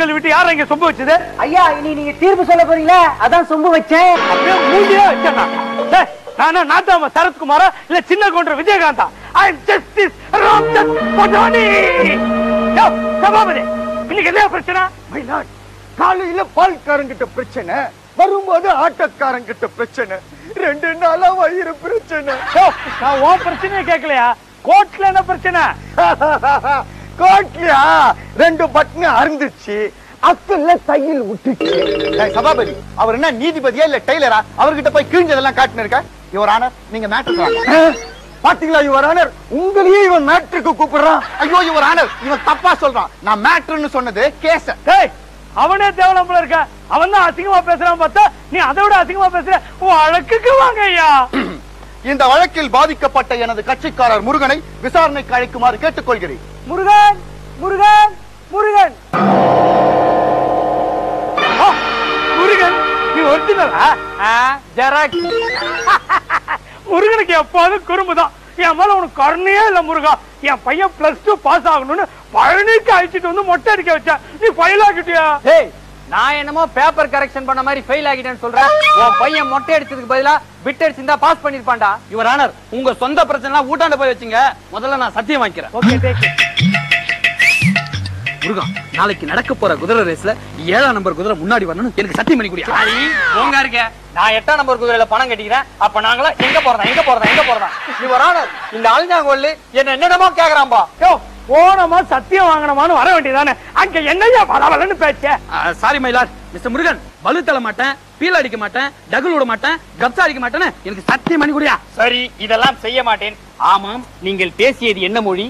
கல் விட்டு யார இங்க சொம்ப வச்சது? ஐயா இனி நீங்க தீர்ப்பு சொல்ல போறீங்களா? அதான் சொம்பு வச்சேன். அப்படியே மூஞ்சியே வச்சேன் டேய், நானா நாட்டாம சரத்குமாரா இல்ல சின்ன கவுண்டர் விஜயகாந்தா? ஐ ஜஸ்டிஸ் ராம்சந்த் பட்டானி சபாபதி இன்னைக்கு என்ன பிரச்சனை? மை லார்ட் காலையில பால்காரங்கிட்ட பிரச்சனை வரும்போது ஆட்டோக்காரங்கிட்ட பிரச்சனை ரெண்டு நாளா வயிறு பிரச்சனை. நான் உன் பிரச்சனையை கேட்கலையா? கோர்ட்ல என்ன பிரச்சனை? கோட்லியா ரெண்டு பட்டன் அறுந்துச்சு அக்கல்ல தையல் விட்டுச்சு சபாபதி அவர் என்ன நீதிபதியா இல்ல டெய்லரா? அவர்கிட்ட போய் கிழிஞ்சதெல்லாம் காட்டுன்னு இருக்க? யுவர் ஆனர் நீங்க மேட்ரு பாத்தீங்களா யுவர் ஆனர்? உங்களையே இவன் மேட்ருக்கு கூப்பிடுறான். ஐயோ யுவர் ஆனர் இவன் தப்பா சொல்றான். நான் மேட்ருன்னு சொன்னது கேச. அவனே தேவலாம் போல இருக்க. அவன் தான் அசிங்கமா பேசுறான் பார்த்தா நீ அதை விட அசிங்கமா பேசுற. வழக்குக்கு வாங்க ஐயா. இந்த வழக்கில் பாதிக்கப்பட்ட எனது கட்சிக்காரர் முருகனை விசாரணைக்கு அழைக்குமாறு கேட்டுக்கொள்கிறேன். முருகன் முருகன் முருகன். முருகன் நீ ஒரிஜினலா? ஜெராக்ஸ். முருகனுக்கு எப்போதும் குறும்புதான். என் மேல உனக்கு கருணையே இல்ல முருகா. என் பையன் பிளஸ் டூ பாஸ் ஆகணும்னு பழனிக்கு அழைச்சிட்டு வந்து மொட்டை அடிக்க வச்சேன். நீ ஃபைல் ஆக்கிட்டியா? டேய் நான் என்னமோ பேப்பர் கரெக்ஷன் பண்ண மாதிரி ஃபெயில் ஆகிட்டேன்னு சொல்றேன். உன் பையன் மொட்டை அடிச்சதுக்கு பதிலா பிட் அடிச்சிருந்தா பாஸ் பண்ணிருப்பான்டா. யுவர் ஆனர் உங்க சொந்த பிரச்சனை ஊட்டாண்ட போய் வச்சுங்க. முதல்ல நான் சத்தியம் வாங்கிக்கிறேன். ஓகே முருகா நாளைக்கு நடக்க போற குதிரை ரேஸ்ல ஏழாம் நம்பர் குதிரை முன்னாடி வரணும்னு எனக்கு சத்தியம் பண்ணி குடியா இருக்க நான் எட்டாம் நம்பர் குதிரையில பணம் கட்டிக்கிறேன். அப்ப நாங்களாம் எங்க போறதா எங்க போறதா எங்க போறதா? இவர் ஆனர் இந்த அழிஞ்சாங்கொல்லு என்ன என்னென்னமோ கேக்குறான்பா. யோ போனமா சத்தியம் வாங்கணுமான்னு வர வேண்டியதானே அங்க என்னையா பரவலன்னு பேச்ச? சாரி மயிலார் மிஸ்டர் முருகன் பலு தள்ள மாட்டேன் பீல் அடிக்க மாட்டேன் டகுல் விட மாட்டேன் கப்சா அடிக்க மாட்டேன்னு எனக்கு சத்தியம் பண்ணி குடியா சரி இதெல்லாம் செய்ய மாட்டேன். ஆமாம். நீங்கள் பேசியது என்ன மொழி?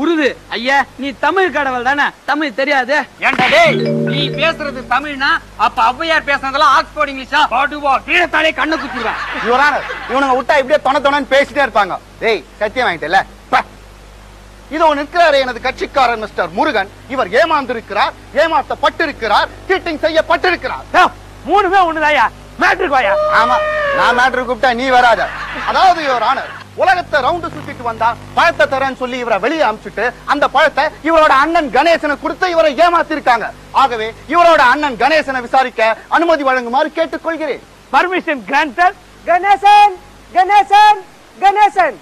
உருது. ஐயா நீ தமிழ் கடவுள் தானே? தமிழ் தெரியாது. ஏன்டா டேய்? நீ பேசுறது தமிழ்னா அப்ப ஔவையார் பேசுனதெல்லாம் ஆக்ஸ்போர்ட் இங்கிலீஷா? பாடுவா கீழத்தாலே கண்ணு குத்திடுவேன். யுவர் ஆனர் இவனுங்க விட்டா இப்படியே தொண தொணன்னு பேசிட்டே இருப்பாங்க. டேய் சத்தியம் வாங்கிட்டல இதோ நிற்கிறாரே எனது கட்சிக்காரர் மிஸ்டர் முருகன். இவர் ஏமாந்திருக்கிறார் ஏமாற்றப்பட்டிருக்கிறார் சீட்டிங் செய்யப்பட்டிருக்கிறார். மூணுமே ஒண்ணுதாயா மேட்ருக்கு வாயா ஆமா நான் மேட்ரு கூப்பிட்டா நீ வராத. அதாவது யுவர் ஆனர் உலகத்தை ரவுண்டு சுத்திட்டு வந்தா பழத்தை தரேன்னு சொல்லி இவரை வெளியே அனுப்பிச்சுட்டு அந்த பழத்தை இவரோட அண்ணன் கணேசனை கொடுத்து இவரை ஏமாத்திருக்காங்க. ஆகவே இவரோட அண்ணன் கணேசனை விசாரிக்க அனுமதி வழங்குமாறு கேட்டுக்கொள்கிறேன். Permission granted Ganesan! Ganesan! Ganesan!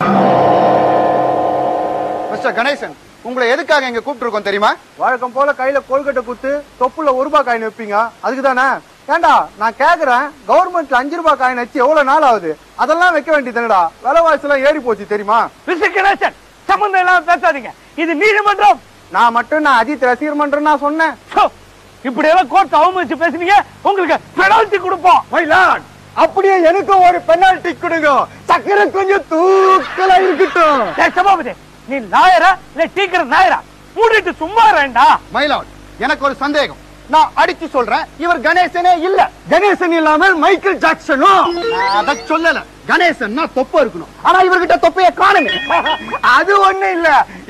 Mister Ganesan உங்களை எதுக்காக இங்க கூப்பிட்டு தெரியுமா? வழக்கம் போல கையில கொள்கட்டை குத்து தொப்புல ஒரு ரூபாய் காயின் வைப்பீங்க. அதுக்கு தானே? ஏண்டா நான் கேக்குறேன் கவர்மெண்ட்ல அஞ்சு ரூபாய் காயின் வச்சு எவ்வளவு நாள் ஆகுது? அதெல்லாம் வைக்க வேண்டியதுடா விலைவாசி எல்லாம் ஏறி போச்சு தெரியுமா? மிஸ்டர் கணேசன் சம்பந்தம் இல்லாம பேசாதீங்க. இது நீதிமன்றம். நான் மட்டும் நான் அஜித் ரசிகர் மன்றம் நான் சொன்னேன். இப்படி எல்லாம் கோர்ட் அவமதிச்சு பேசுனீங்க உங்களுக்கு பெனால்டி கொடுப்போம். அப்படியே எனக்கு ஒரு பெனால்டி கொடுங்க. சக்கரை கொஞ்சம் தூக்கலா இருக்கட்டும். சபாபதி நீ லாயரா இல்ல டீக்கர் நாயரா? மூடிட்டு சும்மா ரெண்டா மயிலாட் எனக்கு ஒரு சந்தேகம். நான் அடிச்சு சொல்றேன் இவர் கணேசனே இல்ல. கணேசன் இல்லாமல் மைக்கேல் ஜாக்சனும் அத சொல்லல. கணேசன்னா தொப்ப இருக்கணும். ஆனா இவர்கிட்ட தொப்பைய காணுங்க. அது ஒண்ணு இல்ல.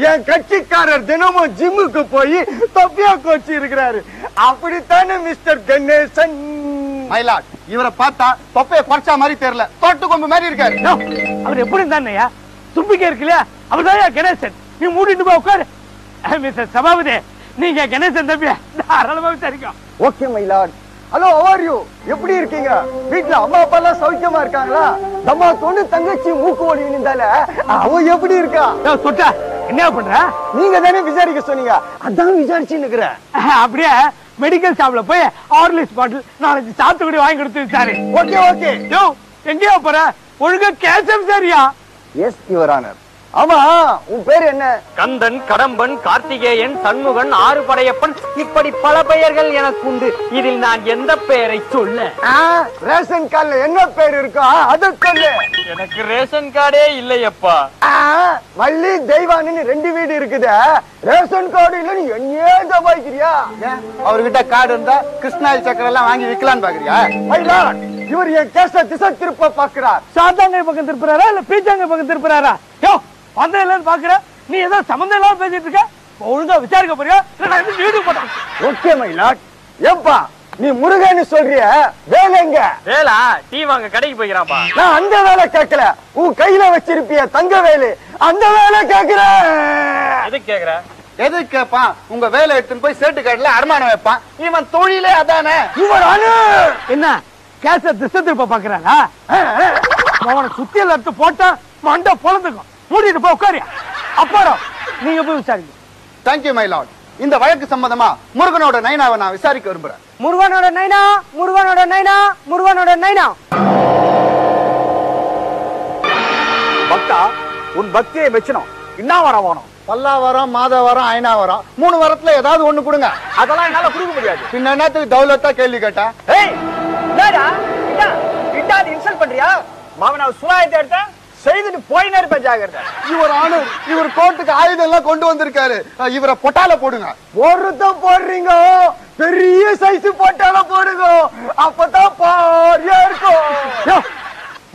என் கட்சிக்காரர் தினமும் ஜிம்முக்கு போய் தொப்பியா கோச்சு இருக்கிறாரு. அப்படித்தானே மிஸ்டர் கணேசன்? மயிலாட் இவரை பார்த்தா தொப்பைய குறைச்சா மாதிரி தெரியல. தொட்டு கொம்பு மாதிரி இருக்காரு. அவர் எப்படி இருந்தாருயா தும்பிக்கை இருக்கு இல்லையா அவர் கணேசன். நீ மூடிட்டு போய் உட்காரு. மிஸ்டர் சபாபதி நீங்க கணேசன் தம்பியா தாராளமா விசாரிக்கும் okay my lord hello how are you எப்படி இருக்கீங்க? வீட்ல அம்மா அப்பா எல்லாம் சௌக்கியமா இருக்காங்களா? தம்மா தொண்ணு தங்கச்சி மூக்கு ஓடி விழுந்தால அவ எப்படி இருக்கா? சொட்டா என்ன பண்ற? நீங்க தானே விசாரிக்க சொன்னீங்க. அதான் விசாரிச்சு நிக்கிறேன் அப்படியே மெடிக்கல் ஷாப்ல போய் ஹார்லிக்ஸ் பாட்டில் நாலஞ்சு சாத்துக்குடி வாங்கி கொடுத்து விசாரி. Okay okay. யோ எங்கேயா போற? ஒழுங்கா கேசம் சரியா. எஸ் யுவர் ஆனர் ஆமா உன் பேர் என்ன? கந்தன் கடம்பன் கார்த்திகேயன் சண்முகன் ஆறு படையப்பன் இப்படி பல பெயர்கள் எனக்கு உண்டு. இதில் நான் எந்த பெயரை சொல்ல? ஆ, ரேஷன் கார்டுல என்ன பேர் இருக்கோ அத சொல்லு. எனக்கு ரேஷன் கார்டே இல்லையப்பா. ஆ, வள்ளி தெய்வானின்னு ரெண்டு வீடு இருக்குது. ரேஷன் கார்டு இல்லன்னு என்னையே தபாய்க்கிறியா அவர்கிட்ட கார்டு இருந்தா கிருஷ்ணாயில் சக்கரை எல்லாம் வாங்கி விக்கலான்னு பாக்குறியா? இவர் என் கேச திசை திருப்ப பாக்குறார் சாத்தாங்க பக்கம் திருப்புறாரா இல்ல பீச்சாங்க பக்கம் திருப்புறாரா? யோ வந்த இல்லன்னு பாக்குற நீ ஏதோ சம்பந்தம் இல்லாம பேசிட்டு இருக்க? ஒழுங்கா விசாரிக்க போறியா? இல்ல நான் வீடு போட்டேன் ஓகே மயிலாட் ஏப்பா நீ முருகன்னு சொல்றிய? வேலை எங்க? வேலா? டீ வாங்க கடைக்கு போய்க்கிறாப்பா நான் அந்த வேலை கேட்கல. உன் கையில வச்சிருப்பிய தங்க வேலு அந்த வேலை கேக்குறேன் எதுக்கு கேக்குற எது கேட்பான் உங்க வேலை எடுத்துன்னு போய் சேட்டு காட்டுல அடமானம் வைப்பான். இவன் தொழிலே அதானே? என்ன? கேச திசை திருப்ப பாக்குறாங்க அவனை சுத்தியல் எடுத்து போட்டா மண்டை பொழந்துக்கும். மூடிட்டு போய் உட்காரியா அப்புறம் நீங்க போய் விசாரிங்க. தேங்க்யூ மை லார்ட் இந்த வழக்கு சம்பந்தமா முருகனோட நைனாவை நான் விசாரிக்க விரும்புறேன். முருகனோட நைனா முருகனோட நைனா முருகனோட நைனா. பக்தா உன் பக்தியை மெச்சணும் என்ன வரம் வேணும் பல்லாவரம் மாதவரம் ஐநாவரம் மூணு வாரத்துல ஏதாவது ஒண்ணு கொடுங்க. அதெல்லாம் என்னால கொடுக்க முடியாது. பின்ன என்னத்துக்கு தௌலத்தா கேள்வி கேட்டா? ஏய் என்னடா? என்ன இட்டாது இன்சல்ட் பண்றியா? மாமன் அவன் சுனாயத்தை எடுத்த செய்துட்டு போயினே இருப்பேன் ஜாகிரதை இவர் ஆணூர் இவர் கோர்ட்டுக்கு ஆயுதம் எல்லாம் கொண்டு வந்திருக்காரு. இவரை பொட்டால போடுங்க. ஒருத்தம் போடுறீங்க பெரிய சைஸ் போட்டால போடுங்க அப்பதான் பாரியா இருக்கும்.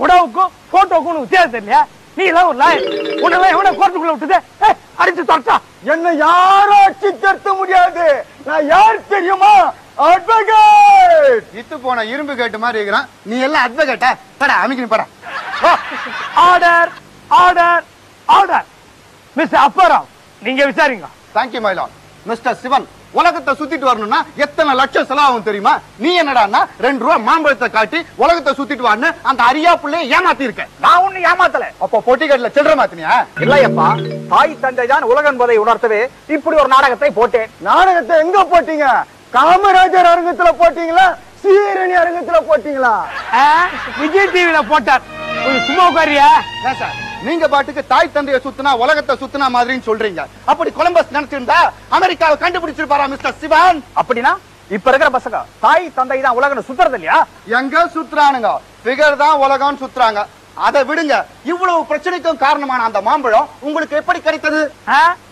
உடவுக்கும் போட்டோக்கும் வித்தியாசம் தெரியலையா? நீ எல்லாம் ஒரு லாயர் உன்னெல்லாம் எவன கோர்ட்டுக்குள்ள விட்டுது? அடிச்சு தொடச்சா என்ன யாரும் அடிச்சு தடுத்த முடியாது. நான் யார் தெரியுமா அட்வொகேட் இத்து போன இரும்பு கேட்டு மாதிரி இருக்கிறான். நீ எல்லாம் அட்வொகேட்டா படா அமைக்கணும் படா. Order order order miss Apparao நீங்க விசாரிங்க. Thank you my lord mister Sivan உலகத்தை சுத்திட்டு வரணும்னா எத்தனை லட்சம் செலவாகும் தெரியுமா? நீ என்னடான்னா ரெண்டு ரூபா மாம்பழத்தை காட்டி உலகத்தை சுத்திட்டு வான்னு அந்த அரியா புள்ளைய ஏமாத்தி இருக்க நான் ஒண்ணு ஏமாத்தல. அப்போ பொட்டிக்கடையில சில்லற மாத்தினியா? இல்லையப்பா தாய் தந்தை தான் உலக என்பதை உணர்த்தவே இப்படி ஒரு நாடகத்தை போட்டேன். நாடகத்தை எங்க போட்டீங்க? காமராஜர் அரங்கத்துல போட்டீங்களா? சீரணி அரங்கத்துல போட்டீங்களா? விஜய் டிவில போட்டார். சும்மா உட்காரியா சார்? நீங்க பாட்டுக்கு தாய் தந்தைய சுத்தினா உலகத்தை சுத்தினா மாதிரின்னு சொல்றீங்க. அப்படி கொலம்பஸ் நினைச்சிருந்தா அமெரிக்காவை கண்டுபிடிச்சிருப்பாரா மிஸ்டர் சிவன்? அப்படின்னா இப்ப இருக்கிற பசங்க தாய் தந்தை தான் உலகம் சுத்துறது இல்லையா? எங்க சுத்துறானுங்க? பிகர் தான் உலகம் சுத்துறாங்க. அதை விடுங்க. இவ்வளவு பிரச்சனைக்கும் காரணமான அந்த மாம்பழம் உங்களுக்கு எப்படி கிடைத்தது?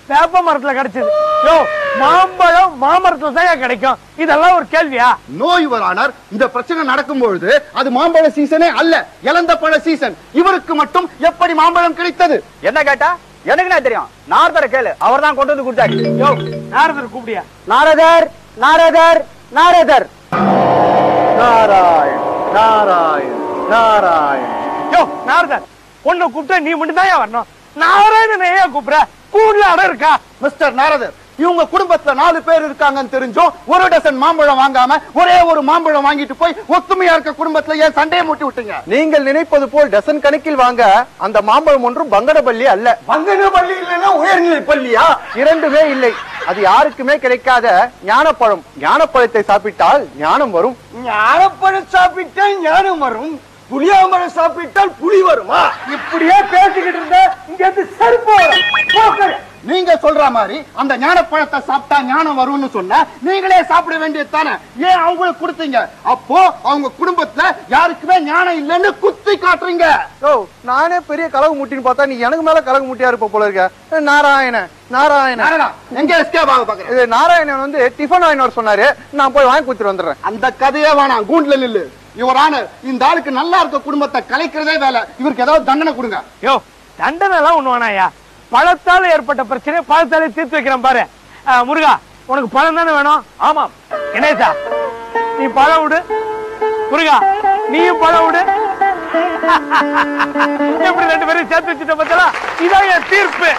வேப்ப மரத்துல கிடைச்சது. யோ மாம்பழம் மாமரத்துல தான் கிடைக்கும். இதெல்லாம் ஒரு கேள்வியா? நோய் வரானர். இந்த பிரச்சனை நடக்கும் பொழுது அது மாம்பழ சீசனே அல்ல இளந்த பழ சீசன். இவருக்கு மட்டும் எப்படி மாம்பழம் கிடைத்தது? என்ன கேட்டா? எனக்கு என்ன தெரியும்? நார்தர கேளு. அவர் தான் கொண்டு வந்து கொடுத்தாரு யோ நாரதர் கூப்பிடியா? நாரதர் நாரதர் நாரதர். நாராயண் நாராயண் நாராயண். யோ நாரதர் பொண்ணை கூப்பிட்டா நீ மட்டும் தான் வரணும். நாராயணன் ஏன் கூப்பிடுற. அடம் இருக்கா? மிஸ்டர் நாரதர் இவங்க குடும்பத்துல நாலு பேர் இருக்காங்கன்னு தெரிஞ்சும். ஒரு டசன் மாம்பழம் வாங்காம ஒரே ஒரு மாம்பழம் வாங்கிட்டு போய் ஒத்துமையா இருக்க குடும்பத்துல ஏன் சண்டையை மூட்டி விட்டீங்க? நீங்கள் நினைப்பது போல் டசன் கணக்கில் வாங்க அந்த மாம்பழம் ஒன்றும் பங்கடபள்ளி அல்ல. பங்கன பள்ளி இல்லைன்னா உயர்நிலை பள்ளியா? இரண்டுமே இல்லை. அது யாருக்குமே கிடைக்காத ஞானப்பழம். ஞானப்பழத்தை சாப்பிட்டால் ஞானம் வரும். ஞானப்பழம் சாப்பிட்டா ஞானம் வரும். புளியாம்பழம் சாப்பிட்டால் புலி வருமா? இப்படியே பேசிக்கிட்டு இருந்தா இங்க இருந்து செருப்பு வரும். சொல்ற மாதிரி அந்த ஞானப்பழத்தை சாப்பிட்டா ஞானம் வரும்னு சொன்ன நீங்களே சாப்பிட வேண்டியது தானே. ஏன் அவங்களுக்கு கொடுத்தீங்க? அப்போ அவங்க குடும்பத்துல யாருக்குமே ஞானம் இல்லைன்னு குத்தி காட்டுறீங்க. ஓ நானே பெரிய கலகு முட்டின்னு பார்த்தா நீ எனக்கு மேல கலகு முட்டியா இருப்ப போல இருக்க. நாராயண நாராயண. நாரதா, எங்க எஸ்கேப் ஆக பாக்குறேன் இது நாராயணன் வந்து டிஃபன் வாங்கிட்டு வர சொன்னாரு. நான் போய் வாங்கி கொடுத்துட்டு வந்துடுறேன். அந்த கதையே வேணாம் கூண்டுல நில்லு. இவர் ஆனர் இந்த ஆளுக்கு நல்லா இருக்க குடும்பத்தை கலைக்கிறதே வேலை. இவருக்கு ஏதாவது தண்டனை கொடுங்க. யோ தண்டனை எல்லாம் ஒண்ணு வேணாயா பழத்தால ஏற்பட்ட பிரச்சனை பழத்தாலே தீர்த்து வைக்கிறேன் பாரு. முருகா உனக்கு பழம் தானே வேணும்? ஆமாம். கணேசா நீ பழம் விடு முருகா நீயும் பழம் விடு எப்படி ரெண்டு பேரும் சேர்த்து வச்சுட்ட பார்த்தா இதான் என் தீர்ப்பு.